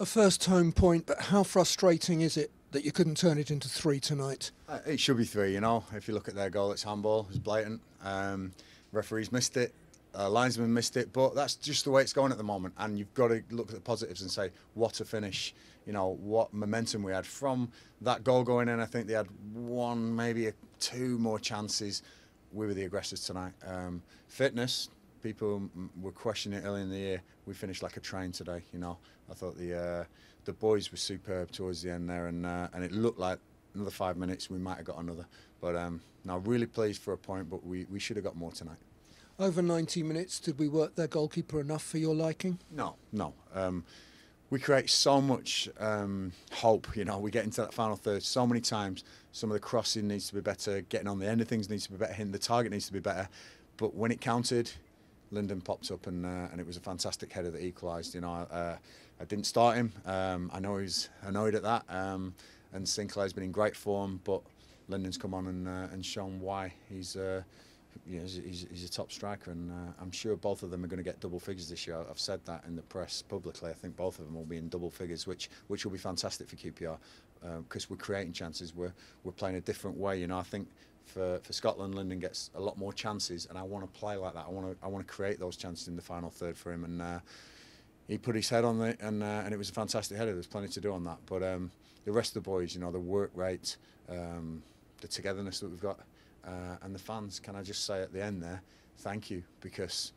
A first home point, but how frustrating is it that you couldn't turn it into three tonight? Uh, it should be three, you know. If you look at their goal, it's handball. It's blatant. Um, referees missed it. Uh, missed it, but that's just the way it's going at the moment. And you've got to look at the positives and say, what a finish! You know what momentum we had from that goal going in. I think they had one, maybe two more chances. We were the aggressors tonight. Um, fitness, people were questioning it early in the year. We finished like a train today. You know, I thought the uh, the boys were superb towards the end there, and uh, and it looked like another five minutes we might have got another. But um, now really pleased for a point, but we, we should have got more tonight. Over 90 minutes, did we work their goalkeeper enough for your liking? No, no. Um, we create so much um, hope. You know, we get into that final third so many times. Some of the crossing needs to be better. Getting on the end of things needs to be better. Hitting the target needs to be better. But when it counted, Lyndon popped up and uh, and it was a fantastic header that equalised. You know, uh, I didn't start him. Um, I know he's annoyed at that. Um, and Sinclair's been in great form, but Lyndon's come on and uh, and shown why he's. Uh, he's, he's, a top striker, and uh, I'm sure both of them are going to get double figures this year. I've said that in the press publicly. I think both of them will be in double figures, which which will be fantastic for QPR because uh, we're creating chances. We're we're playing a different way. You know, I think for, for Scotland, Lyndon gets a lot more chances, and I want to play like that. I want to I want to create those chances in the final third for him, and uh, he put his head on it, and uh, and it was a fantastic header. There's plenty to do on that, but um, the rest of the boys, you know, the work rate, um, the togetherness that we've got uh, and the fans, can I just say at the end there, thank you because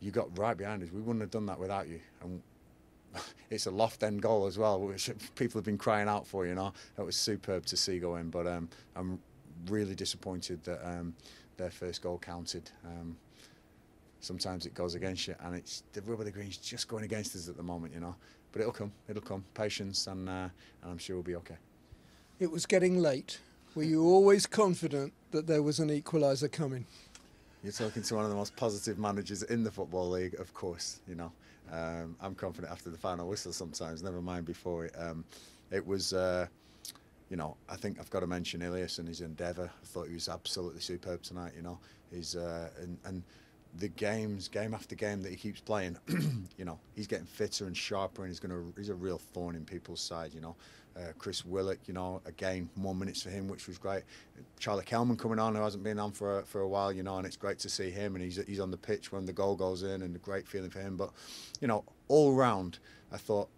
you got right behind us. We wouldn't have done that without you. And it's a loft end goal as well, which people have been crying out for. You know, it was superb to see go in. But um, I'm really disappointed that um, their first goal counted. Um, sometimes it goes against you, and it's the rub of the green's just going against us at the moment. You know, but it'll come. It'll come. Patience, and uh, and I'm sure we'll be okay. It was getting late. Were you always confident that there was an equaliser coming? You're talking to one of the most positive managers in the Football League, of course, you know. Um, I'm confident after the final whistle sometimes, never mind before it. Um, it was, uh, you know, I think I've got to mention Ilias and his endeavour. I thought he was absolutely superb tonight, you know. He's, uh, and, and the games, game after game that he keeps playing, you know, he's getting fitter and sharper, and he's to, he's a real thorn in people's side, you know. Uh, Chris Willock, you know, again, more minutes for him, which was great. Charlie Kelman coming on, who hasn't been on for a, for a while, you know, and it's great to see him. And he's he's on the pitch when the goal goes in, and a great feeling for him. But, you know, all round, I thought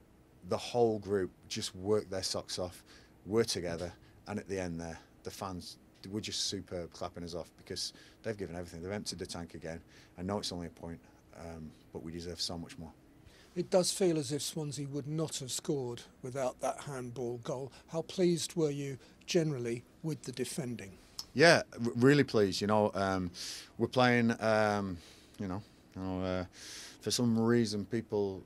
the whole group just worked their socks off, were together, and at the end there, the fans were just superb clapping us off because they've given everything. They've emptied the tank again. I know it's only a point, um, but we deserve so much more. It does feel as if Swansea would not have scored without that handball goal. How pleased were you generally with the defending? Yeah, really pleased. You know, um, we're playing. Um, you know, you know uh, for some reason people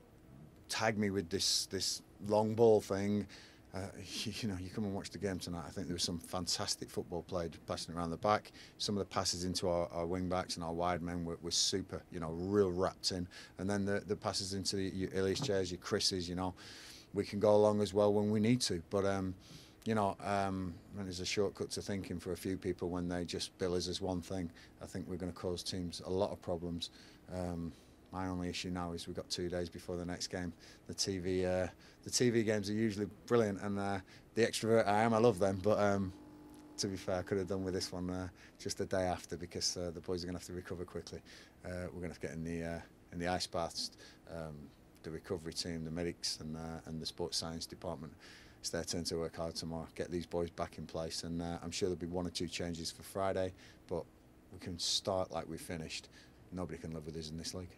tag me with this this long ball thing uh, you, know, you come and watch the game tonight. I think there was some fantastic football played, passing around the back. Some of the passes into our, our wing backs and our wide men were, were, super. You know, real wrapped in. And then the, the passes into the, your Ilias Chairs, your Chris's. You know, we can go along as well when we need to. But um, you know, um, there's a shortcut to thinking for a few people when they just bill us as one thing. I think we're going to cause teams a lot of problems. Um, my only issue now is we've got two days before the next game. The TV, uh, the TV games are usually brilliant, and uh, the extrovert I am, I love them. But um, to be fair, I could have done with this one uh, just the day after because uh, the boys are going to have to recover quickly. Uh, we're going to have to get in the uh, in the ice baths. Um, the recovery team, the medics, and and the sports science department. It's their turn to work hard tomorrow, get these boys back in place, and I'm sure there'll be one or two changes for Friday, but we can start like we finished. Nobody can live with us in this league.